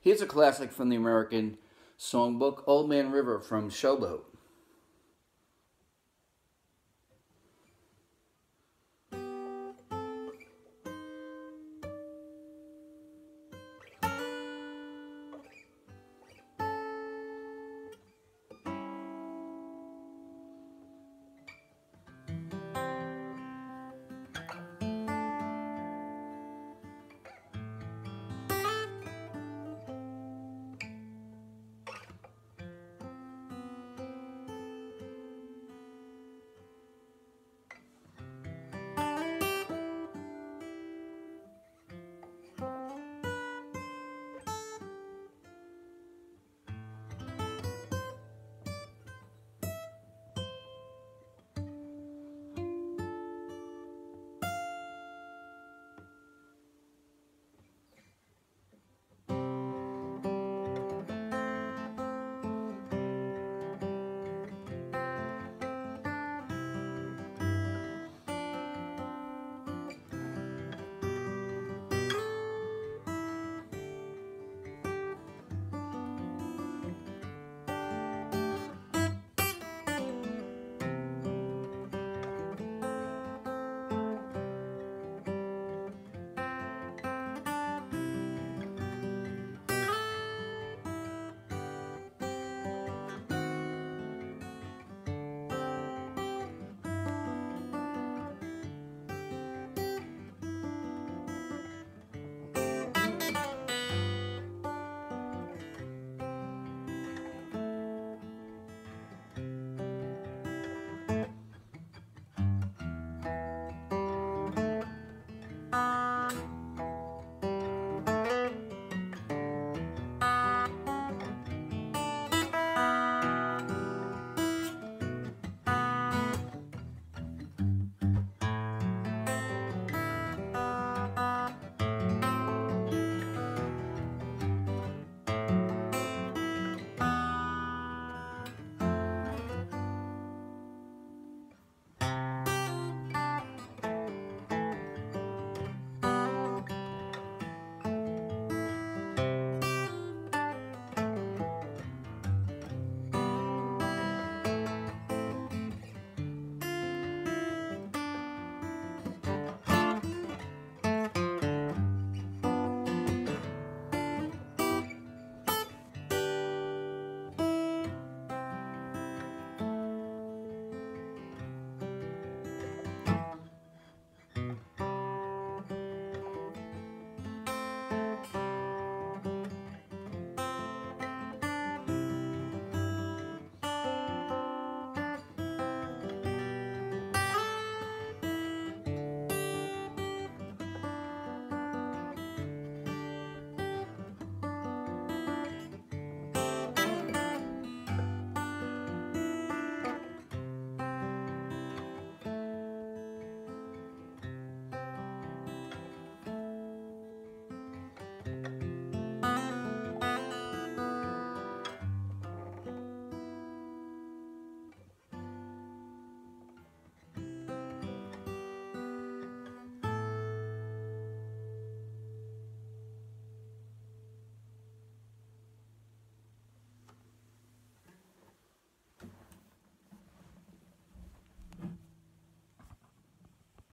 Here's a classic from the American songbook, Old Man River from Showboat.